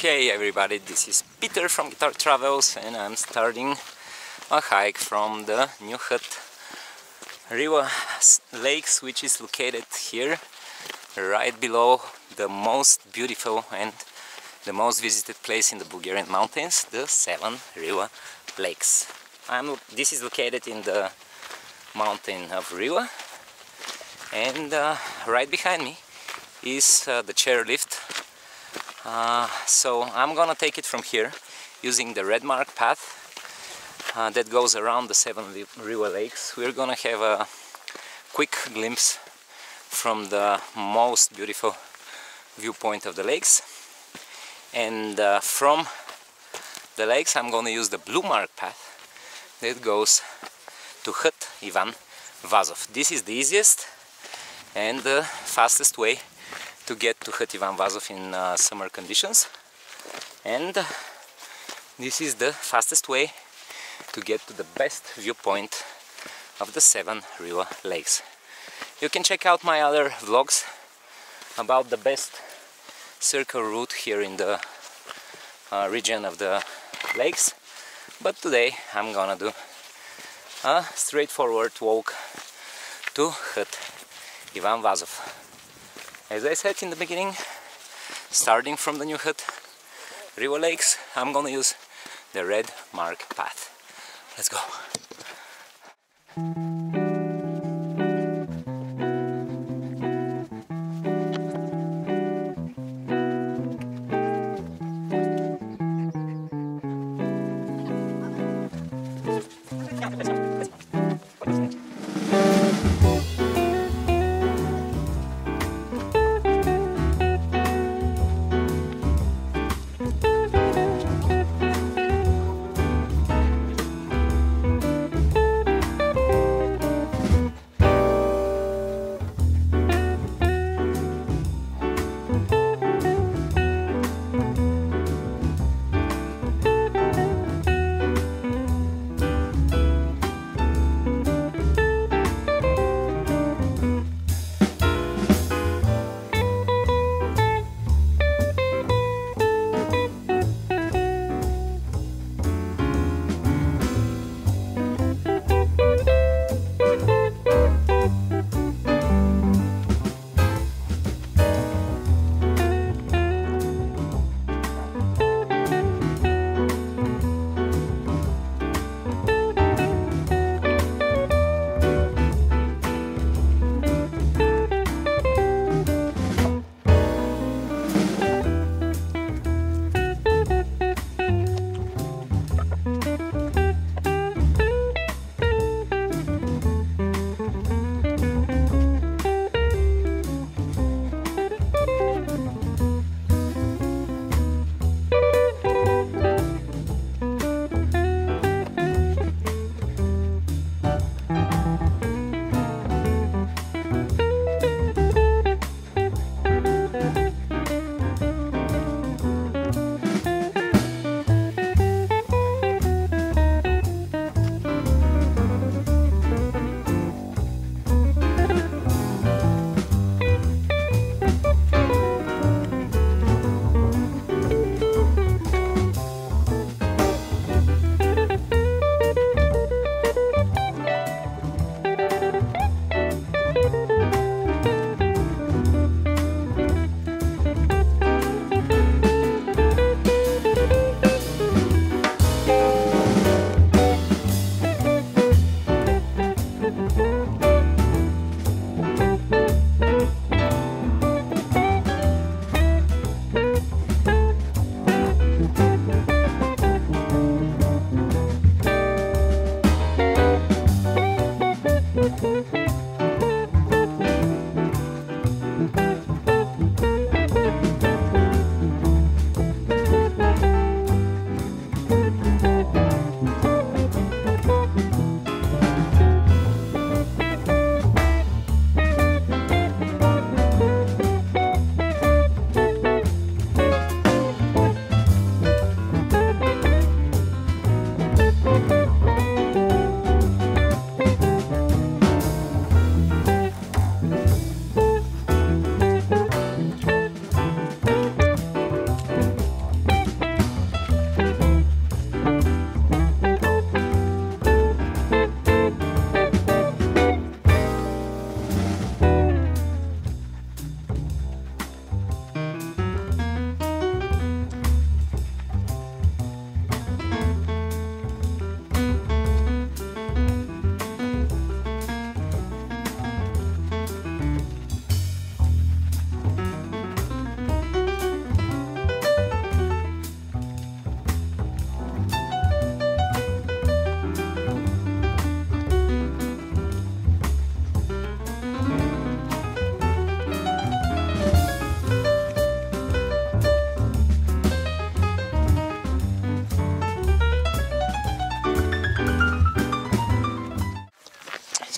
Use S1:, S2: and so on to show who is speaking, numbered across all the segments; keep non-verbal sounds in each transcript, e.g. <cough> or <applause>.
S1: Hey everybody, this is Peter from Guitar Travels and I'm starting a hike from the New Hut Rila Lakes which is located here right below the most beautiful and the most visited place in the Bulgarian mountains, the Seven Rila Lakes. I'm, this is located in the mountain of Rila and uh, right behind me is uh, the chairlift uh, so I'm gonna take it from here using the red mark path uh, that goes around the seven Rila lakes. We're gonna have a quick glimpse from the most beautiful viewpoint of the lakes and uh, from the lakes I'm gonna use the blue mark path that goes to Hut Ivan Vazov. This is the easiest and the fastest way to get to Hut Ivan Vazov in uh, summer conditions and this is the fastest way to get to the best viewpoint of the seven Rila lakes. You can check out my other vlogs about the best circle route here in the uh, region of the lakes but today I'm gonna do a straightforward walk to Hut Ivan Vazov. As I said in the beginning, starting from the New Hut Rila Lakes, I'm gonna use the red mark path. Let's go.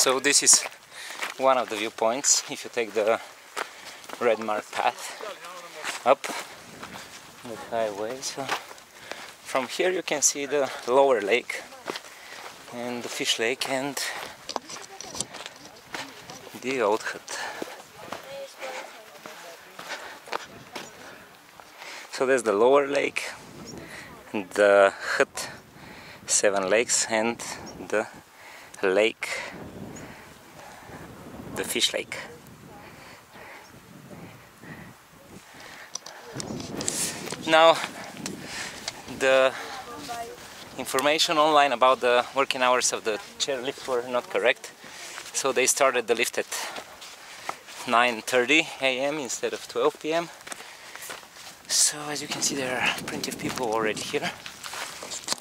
S1: So this is one of the viewpoints if you take the red mark path up the highway. So from here you can see the lower lake and the fish lake and the old hut. So there's the lower lake, the hut, seven lakes, and the lake, the fish lake. Now, the information online about the working hours of the chairlift were not correct, so they started the lift at 9:30 a.m. instead of 12 p.m. So as you can see there are plenty of people already here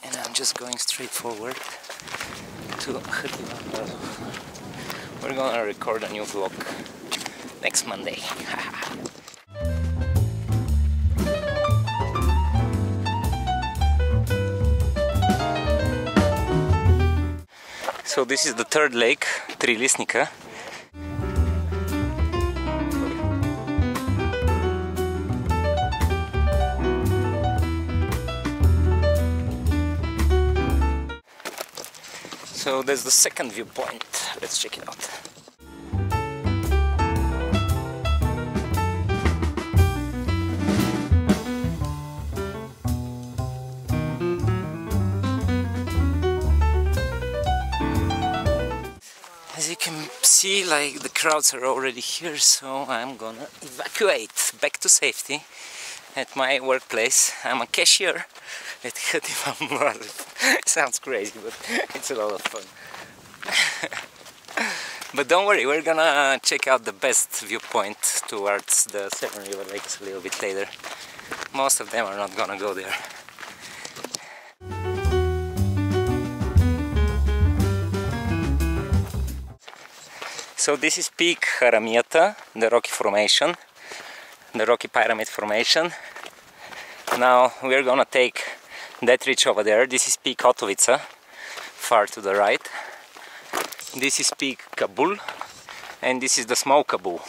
S1: and I'm just going straight forward to Hut Ivan We're gonna record a new vlog next Monday. <laughs> so this is the third lake, Trilisnica. So there's the second viewpoint. Let's check it out. As you can see, like the crowds are already here, so I'm gonna evacuate back to safety at my workplace. I'm a cashier at Hut Ivan <laughs> Sounds crazy, but it's a lot of fun. <laughs> but don't worry, we're gonna check out the best viewpoint towards the Seven Rila Lakes a little bit later. Most of them are not gonna go there. So this is Peak Haramiyata, the rocky formation, the rocky pyramid formation. Now we're gonna take that ridge over there. This is Peak Otovitsa, far to the right. This is Peak Kabul, and this is the small Kabul.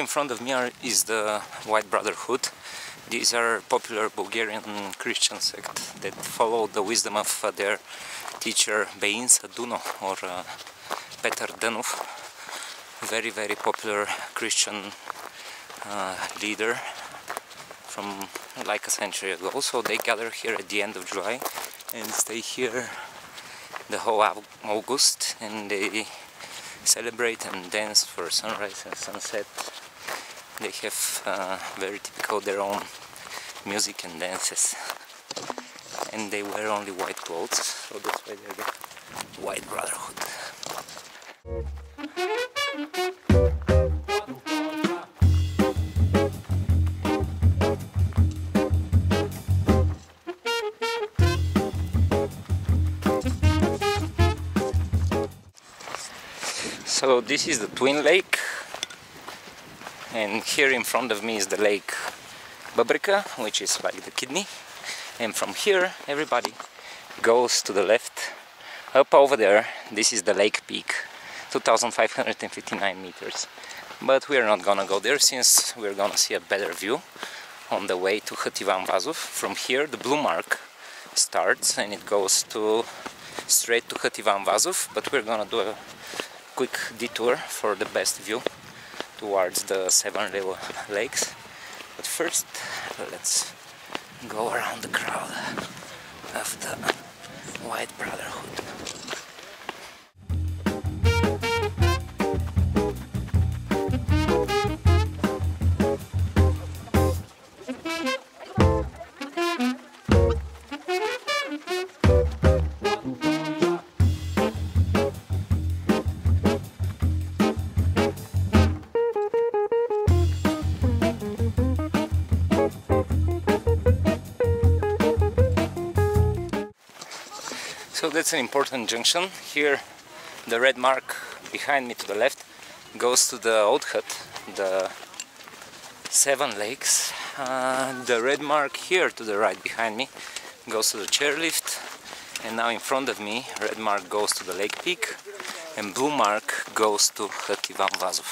S1: In front of me are, is the White Brotherhood. These are popular Bulgarian Christian sect that follow the wisdom of uh, their teacher Beinsa Duno or uh, Petar Denov, very very popular Christian uh, leader from like a century ago. So they gather here at the end of July and stay here the whole August and they celebrate and dance for sunrise and sunset. They have uh, very typical their own music and dances and they wear only white clothes so that's why they're the White Brotherhood. So this is the Twin Lake and here in front of me is the lake Babreka which is like the kidney. And from here everybody goes to the left. Up over there this is the lake peak 2559 meters. But we are not gonna go there since we're gonna see a better view on the way to Hut Ivan Vazov from here the blue mark starts and it goes to straight to Hut Ivan Vazov but we're gonna do a quick detour for the best view towards the seven lakes. But first let's go around the crowd of the White Brotherhood So that's an important junction. Here the red mark behind me to the left goes to the old hut, the Seven Lakes. Uh, the red mark here to the right behind me goes to the chairlift and now in front of me red mark goes to the lake peak and blue mark goes to Hut Ivan Vazov.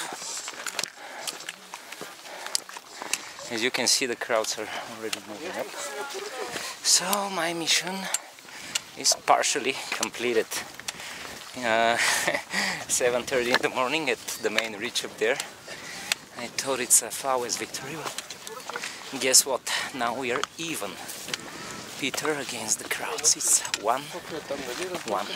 S1: As you can see the crowds are already moving up. So my mission is partially completed. Uh, <laughs> 7.30 in the morning at the main reach up there. I thought it's a flawless victory, but guess what? Now we are even. Peter against the crowds. It's one, one.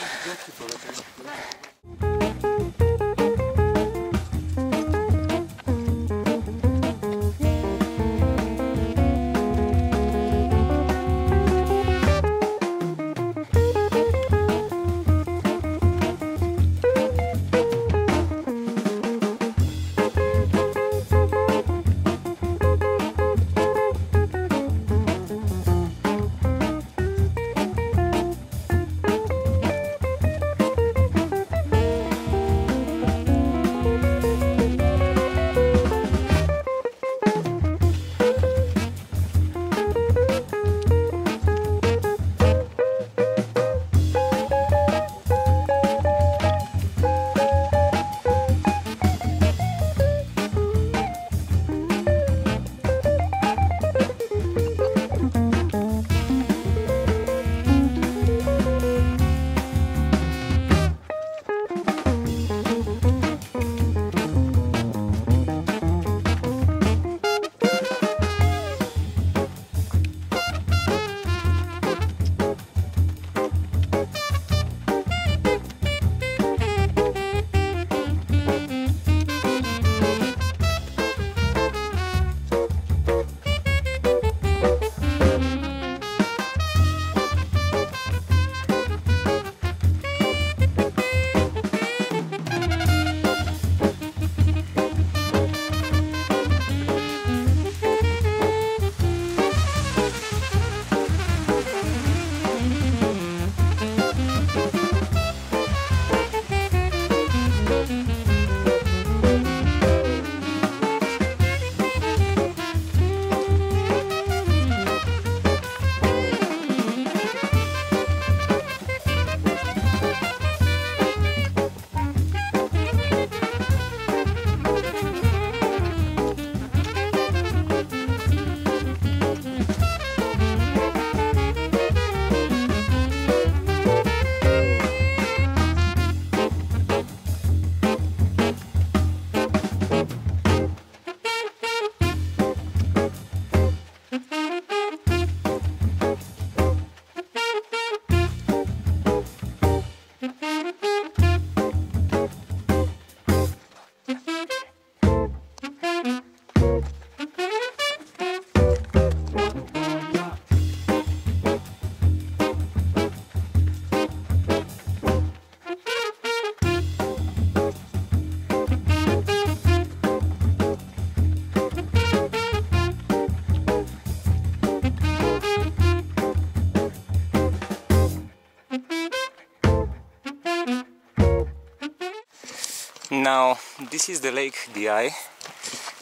S1: Now this is the lake Di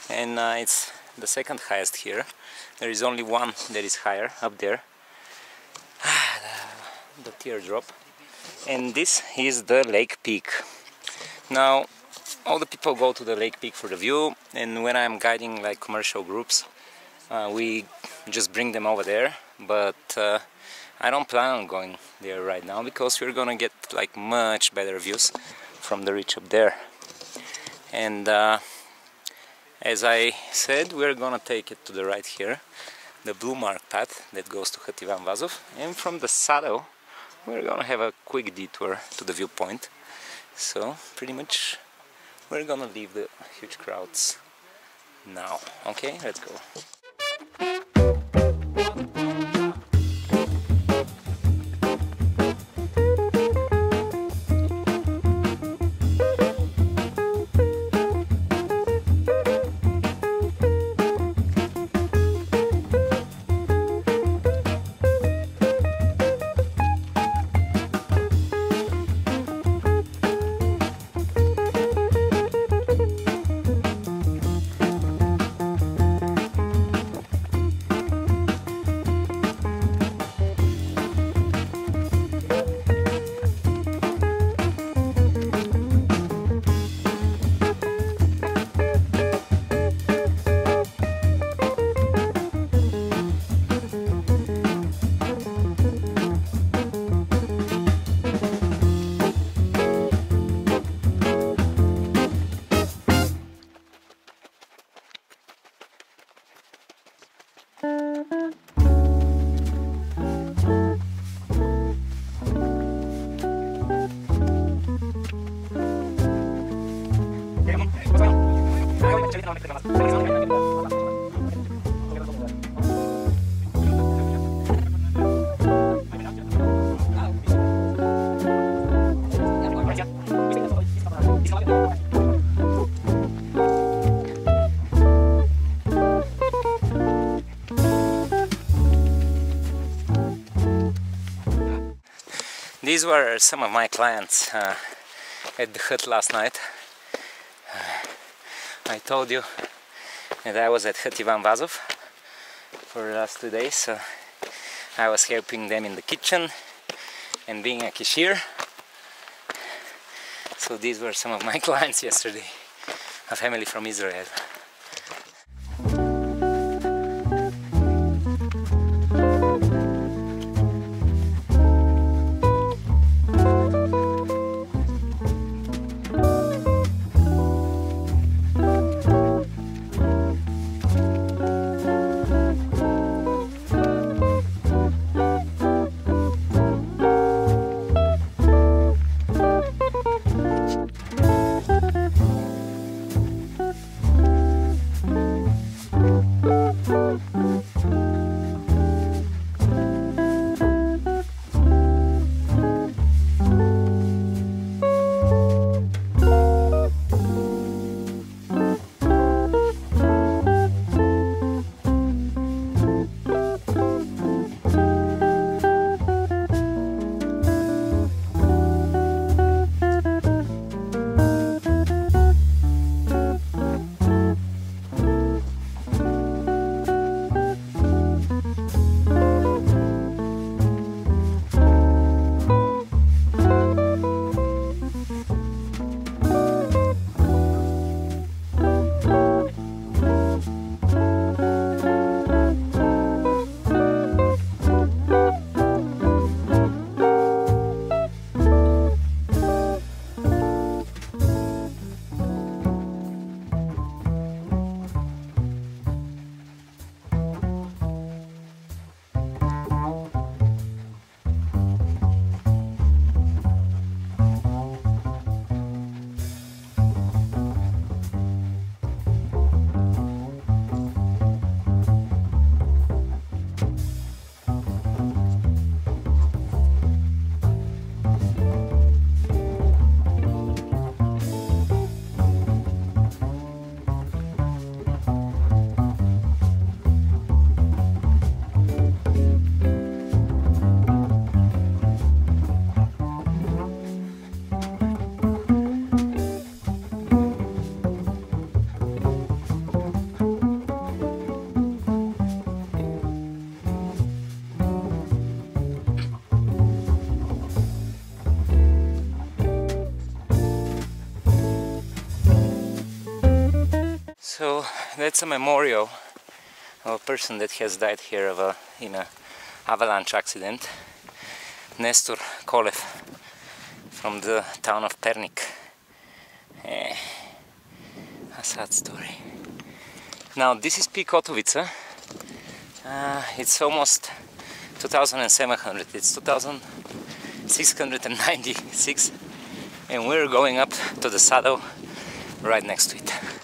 S1: and uh, it's the second highest here. There is only one that is higher up there. <sighs> the, teardrop. And this is the lake peak. Now all the people go to the lake peak for the view and when I'm guiding like commercial groups uh, we just bring them over there but uh, I don't plan on going there right now because we're gonna get like much better views from the ridge up there and uh, as I said we're gonna take it to the right here the blue mark path that goes to Hut Ivan Vazov. And from the saddle we're gonna have a quick detour to the viewpoint. So pretty much we're gonna leave the huge crowds now. Okay let's go These were some of my clients uh, at the hut last night. I told you that I was at Hut Ivan Vazov for the last two days, so I was helping them in the kitchen and being a cashier. So these were some of my <laughs> clients yesterday, a family from Israel. That's a memorial of a person that has died here of a, in a avalanche accident. Nestor Kolev from the town of Pernik. Eh, a sad story. Now this is Peak Otovitsa. Uh, it's almost 2700, it's 2696 and we're going up to the saddle right next to it.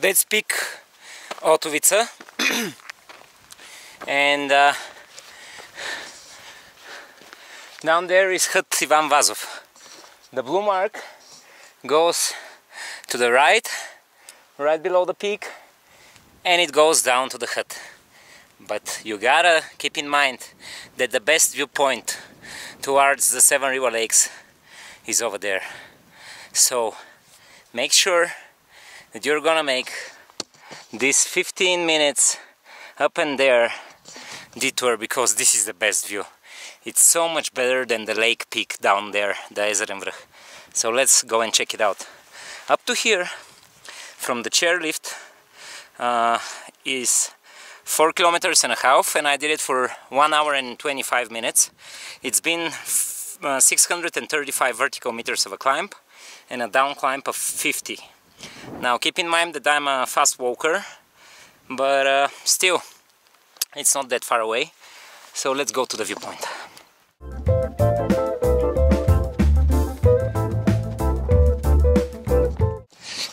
S1: That's Peak Otovitsa and uh, down there is Hut Ivan Vazov. The blue mark goes to the right, right below the peak and it goes down to the hut. But you gotta keep in mind that the best viewpoint towards the Seven Rila Lakes is over there. So make sure that you're gonna make this 15 minutes up and there detour because this is the best view. It's so much better than the lake peak down there, the Ezerenvrh. So let's go and check it out. Up to here, from the chairlift, uh, is 4 kilometers and a half and I did it for 1 hour and 25 minutes. It's been uh, 635 vertical meters of a climb and a down climb of 50 now keep in mind that I'm a fast walker, but uh, still, it's not that far away. So let's go to the viewpoint.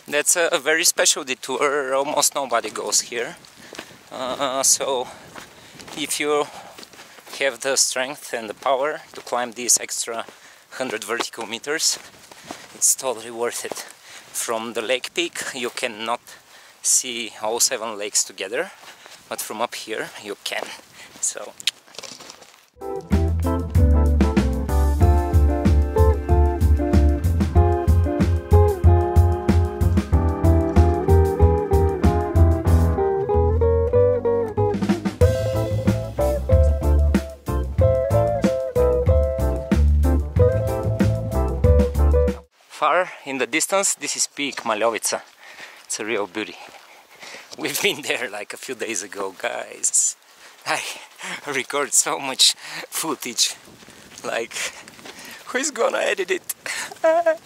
S1: That's a, very special detour, almost nobody goes here. Uh, so if you have the strength and the power to climb these extra 100 vertical meters, it's totally worth it from the lake peak you cannot see all seven lakes together but from up here you can. So in the distance, this is Peak Maljovica. It's a real beauty. We've been there like a few days ago, guys. I <laughs> record so much footage. Like, who's gonna edit it? <laughs>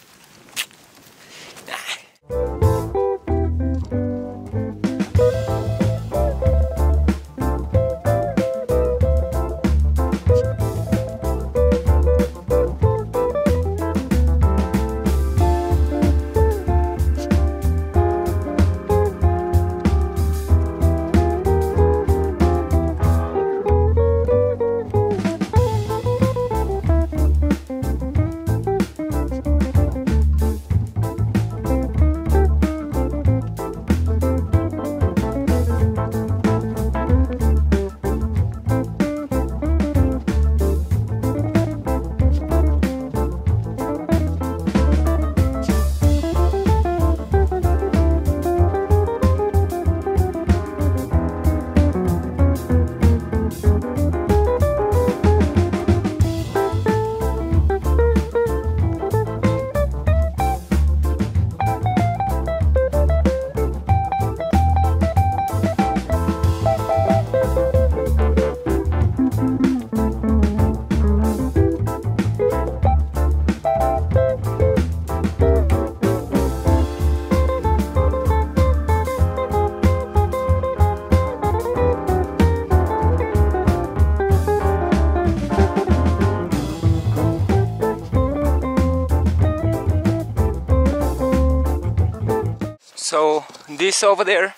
S1: this over there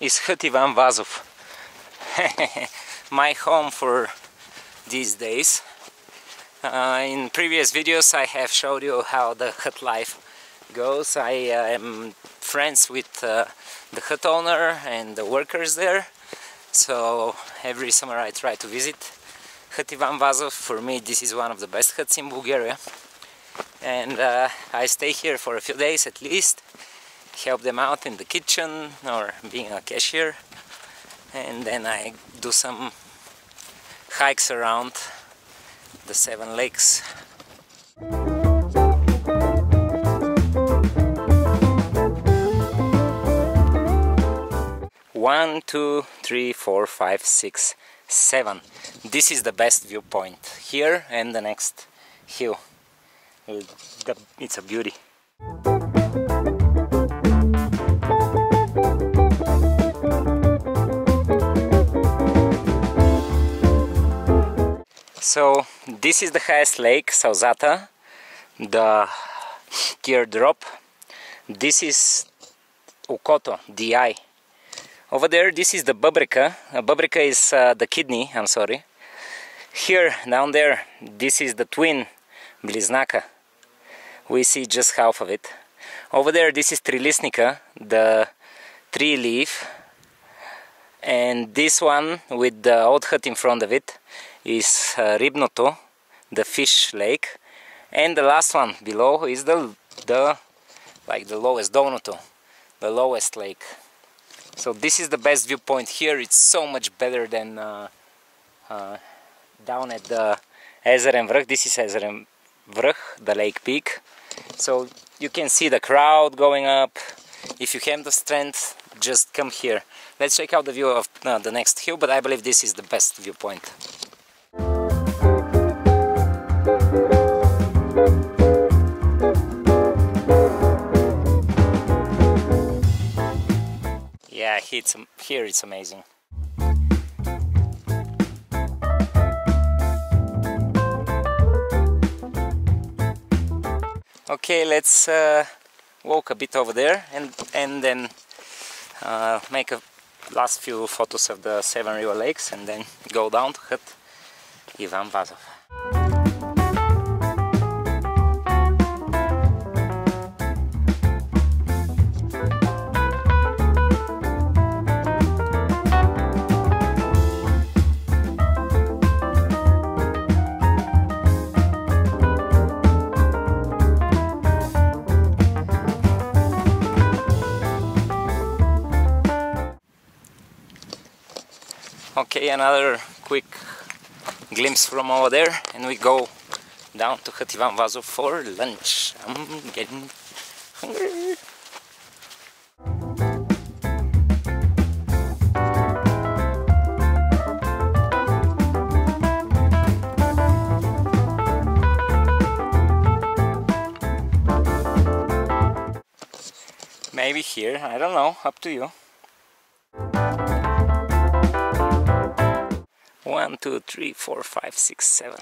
S1: is Hut Ivan Vazov. My home for these days. Uh, in previous videos I have showed you how the hut life goes. I uh, am friends with uh, the hut owner and the workers there. So every summer I try to visit Hut Ivan Vazov. For me this is one of the best huts in Bulgaria. And uh, I stay here for a few days at least help them out in the kitchen or being a cashier. And then I do some hikes around the seven lakes. One two three four five six seven. This is the best viewpoint here and the next hill. It's a beauty So this is the highest lake, Salzata, the teardrop. This is Okoto, DI. Over there, this is the Babreka. Uh, Babreka is uh, the kidney, I'm sorry. Here, down there, this is the twin, Bliznaka. We see just half of it. Over there, this is Trilistnika, the tree leaf. And this one with the old hut in front of it is uh, Ribnoto, the fish lake, and the last one below is the the like the lowest Dolnoto, the lowest lake. So this is the best viewpoint here. It's so much better than uh, uh, down at the Ezeren Vrh. This is Ezeren Vrh, the lake peak. So you can see the crowd going up. If you have the strength, just come here. Let's check out the view of uh, the next hill, but I believe this is the best viewpoint. Yeah, it's, here it's amazing. Okay, let's uh, walk a bit over there and, and then uh, make a last few photos of the Seven Rila Lakes and then go down to Hut Ivan Vazov. Okay, another quick glimpse from over there and we go down to Hut Ivan Vazov for lunch. I'm getting Hungry. Maybe here, I don't know, up to you. One, two, three, four, five, six, seven.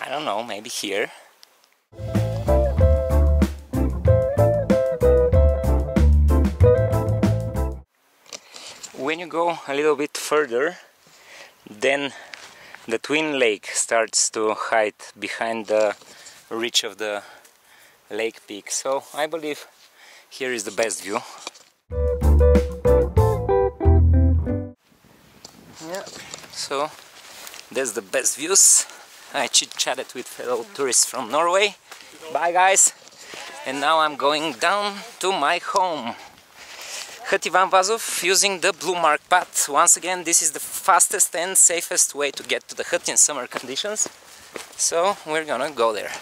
S1: I don't know, maybe here. When you go a little bit further, then the twin lake starts to hide behind the ridge of the lake peak. So I believe here is the best view. Yeah, so that's the best views. I chit-chatted with fellow tourists from Norway. Bye guys! And now I'm going down to my home. Hut Ivan Vazov using the Blue Mark path. Once again, this is the fastest and safest way to get to the hut in summer conditions. So we're gonna go there.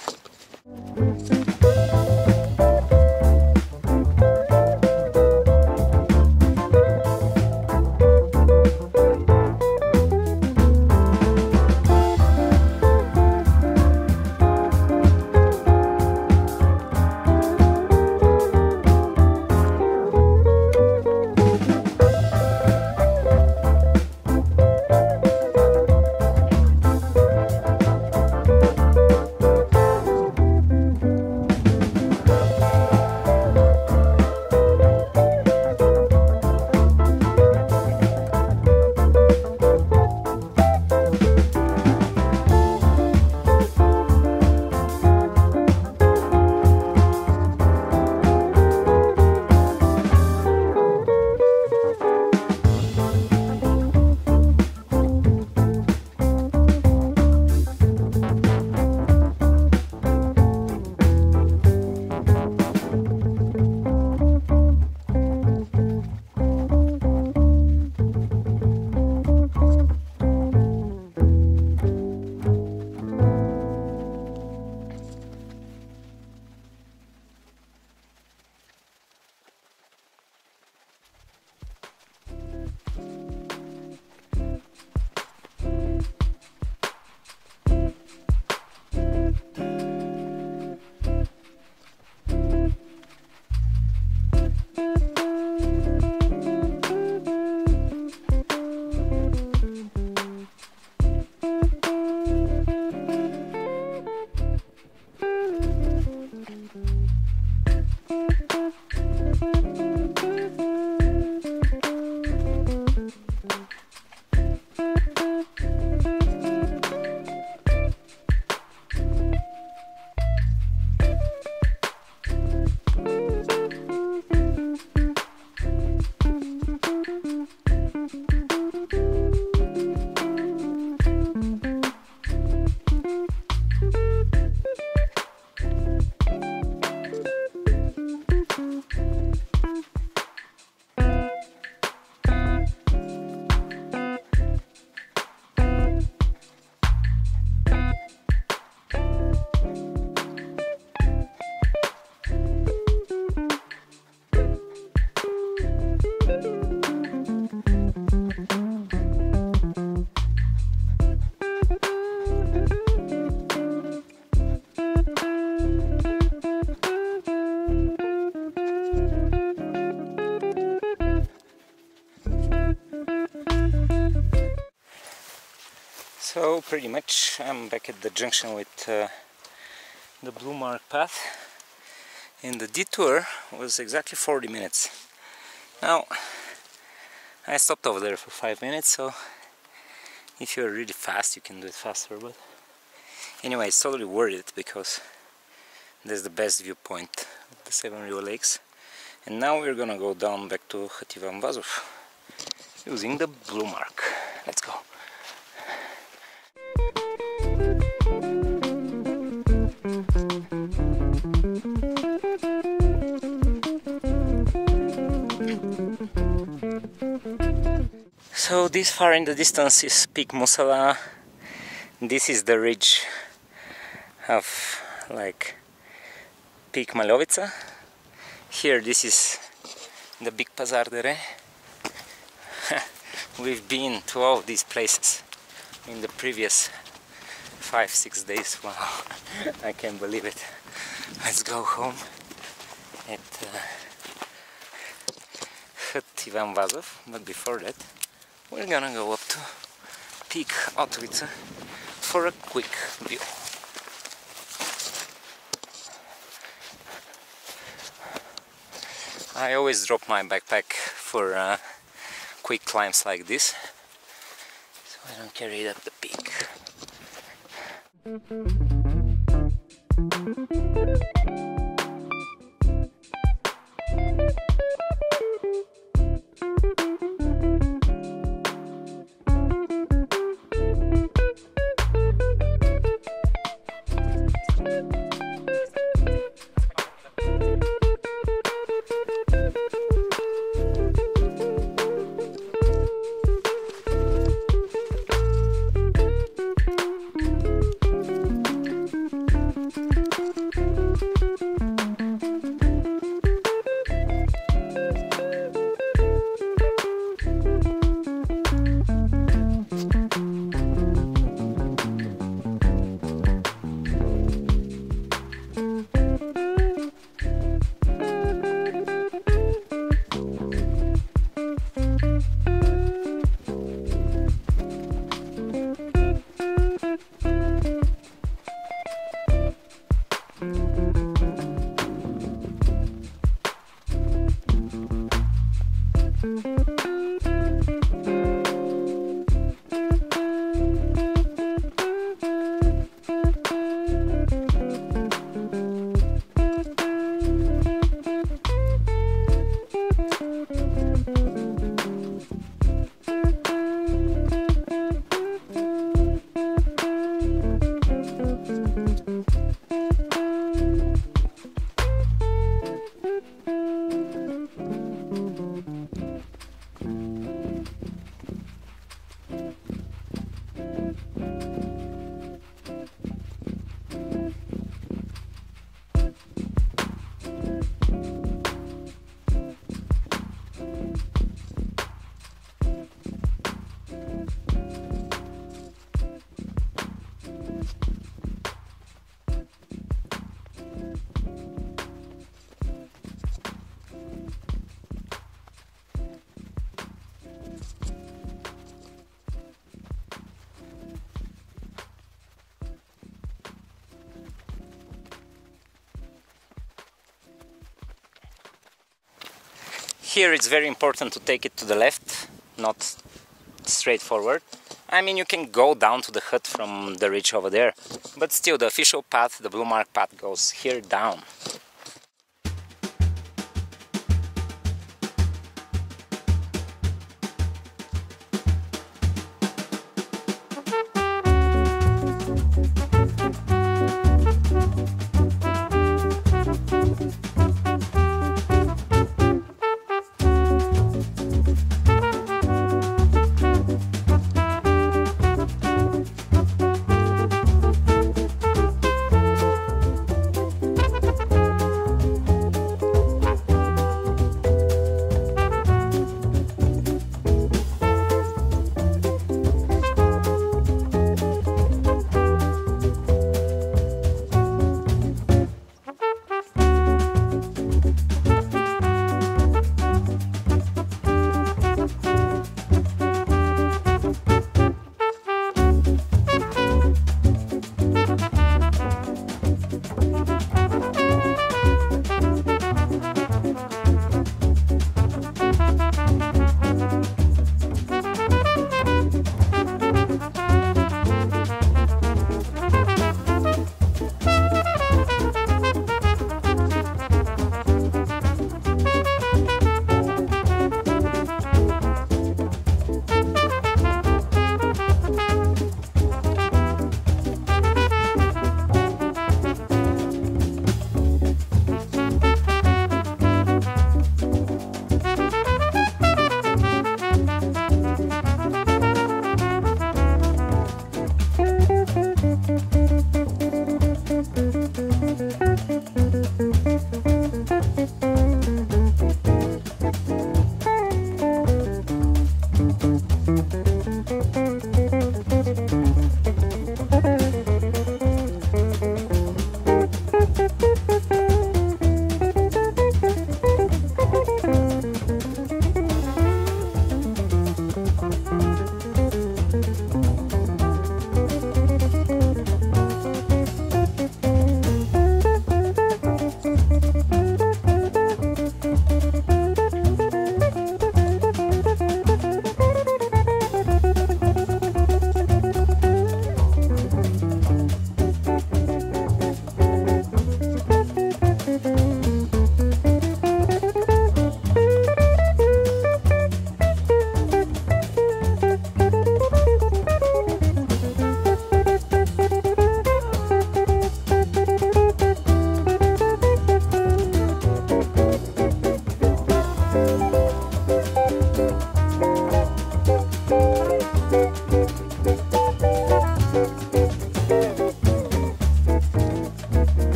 S1: Pretty much I'm back at the junction with uh, the Blue Mark path and the detour was exactly 40 minutes. Now I stopped over there for 5 minutes so if you're really fast you can do it faster but anyway it's totally worth it because that's the best viewpoint of the Seven Rila Lakes and now we're gonna go down back to Hut Vazov using the Blue Mark. Let's go. So this far in the distance is Peak Musala. This is the ridge of like Peak Malyovitsa. Here this is the big Pazar de Re. <laughs> We've been to all these places in the previous five, six days. <laughs> Wow, I can't believe it. Let's go home at uh, Hut Ivan Vazov, but before that we're gonna go up to Peak Otovitsa for a quick view. I always drop my backpack for uh, quick climbs like this so I don't carry it up the peak. Here it's very important to take it to the left, not straight forward. I mean, you can go down to the hut from the ridge over there, but still the official path, the blue mark path, goes here down.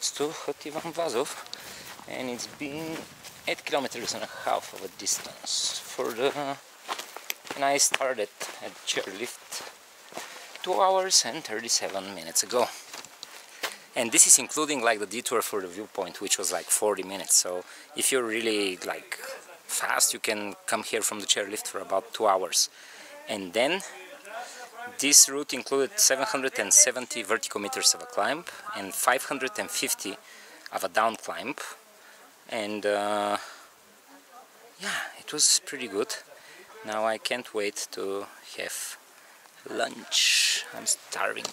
S1: Next to Hut Ivan Vazov and it's been 8 kilometers and a half of a distance for the and I started at chairlift 2 hours and 37 minutes ago. And this is including like the detour for the viewpoint which was like 40 minutes. So if you're really like fast you can come here from the chairlift for about 2 hours. And then this route included 770 vertical meters of a climb and 550 of a down climb. And uh, yeah it was pretty good. Now I can't wait to have lunch. I'm starving